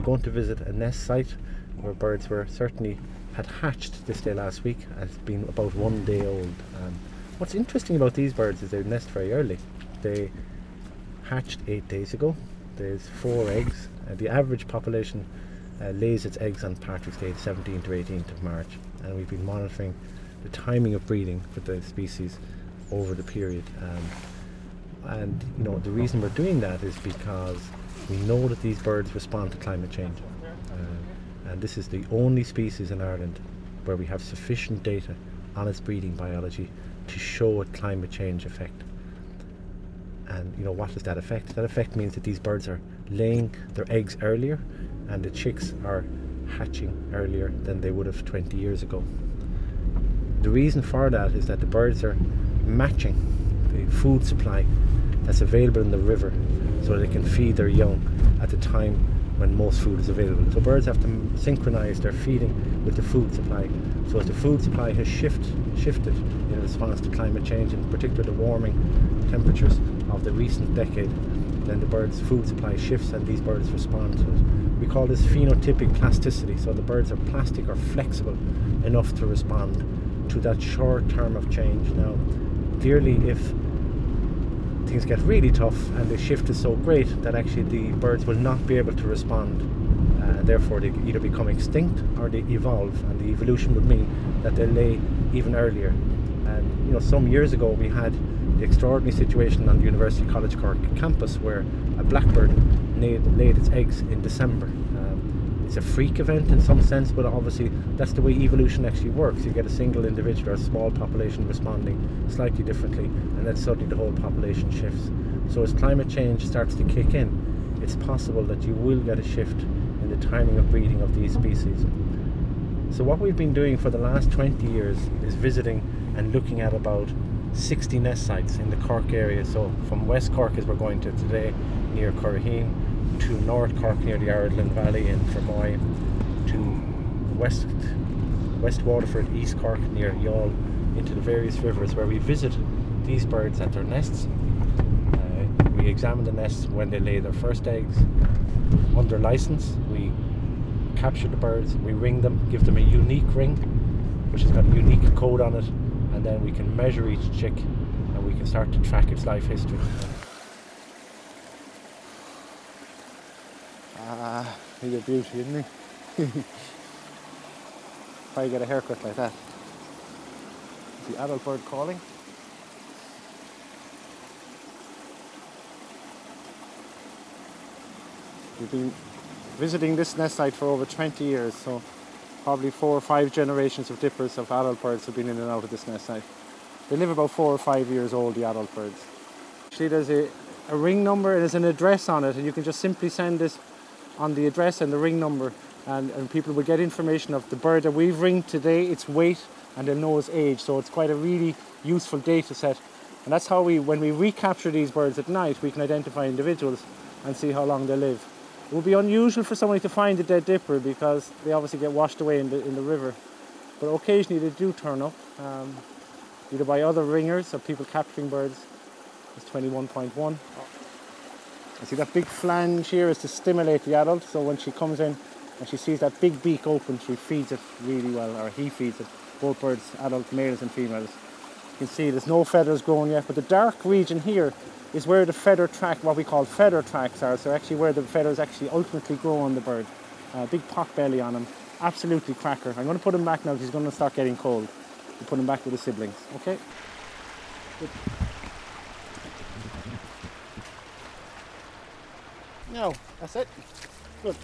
going to visit a nest site where birds were certainly had hatched this day last week. It's been about one day old. Um, what's interesting about these birds is they nest very early. They hatched eight days ago. There's four eggs. Uh, the average population uh, lays its eggs on Patrick's Day, 17th to 18th of March, and we've been monitoring the timing of breeding for the species over the period. Um, and you know the reason we're doing that is because we know that these birds respond to climate change, uh, and this is the only species in Ireland where we have sufficient data on its breeding biology to show a climate change effect. And you know what does that affect? That effect means that these birds are laying their eggs earlier, and the chicks are hatching earlier than they would have 20 years ago. The reason for that is that the birds are matching the food supply that's available in the river so they can feed their young at the time when most food is available. So birds have to synchronize their feeding with the food supply. So as the food supply has shift, shifted in response to climate change, in particular the warming temperatures of the recent decade, then the bird's food supply shifts and these birds respond to it. We call this phenotypic plasticity. So the birds are plastic or flexible enough to respond to that short term of change. Now, clearly, if things get really tough and the shift is so great that actually the birds will not be able to respond, uh, therefore, they either become extinct or they evolve, and the evolution would mean that they lay even earlier. And you know, some years ago, we had the extraordinary situation on the University College Cork campus where a blackbird laid, laid its eggs in December. It's a freak event in some sense, but obviously that's the way evolution actually works. You get a single individual or a small population responding slightly differently, and then suddenly the whole population shifts. So as climate change starts to kick in, it's possible that you will get a shift in the timing of breeding of these species. So what we've been doing for the last 20 years is visiting and looking at about 60 nest sites in the Cork area. So from West Cork as we're going to today, near Curraheen, to North Cork near the Araglin Valley in Fermoy, to West West Waterford, East Cork near Youghal, into the various rivers where we visit these birds at their nests. Uh, we examine the nests when they lay their first eggs. Under license, we capture the birds, we ring them, give them a unique ring, which has got a unique code on it, and then we can measure each chick and we can start to track its life history. Ah, he's a beauty, isn't he? You get a haircut like that? Is the adult bird calling? We've been visiting this nest site for over 20 years, so probably four or five generations of dippers of adult birds have been in and out of this nest site. They live about four or five years old, the adult birds. Actually, there's a, a ring number and there's an address on it, and you can just simply send this on the address and the ring number, and, and people will get information of the bird that we've ringed today, its weight, and they'll know its age. So it's quite a really useful data set. And that's how we, when we recapture these birds at night, we can identify individuals and see how long they live. It would be unusual for somebody to find a dead dipper because they obviously get washed away in the, in the river. But occasionally they do turn up, um, either by other ringers or people capturing birds. It's 21.1. You see that big flange here is to stimulate the adult, so when she comes in and she sees that big beak open, she feeds it really well, or he feeds it, both birds, adult males and females. You can see there's no feathers growing yet, but the dark region here is where the feather track, what we call feather tracks are, so actually where the feathers actually ultimately grow on the bird. Uh, big pot belly on him, absolutely cracker. I'm going to put him back now because he's going to start getting cold. We'll put him back with the siblings, okay? Good. No, that's it. Good.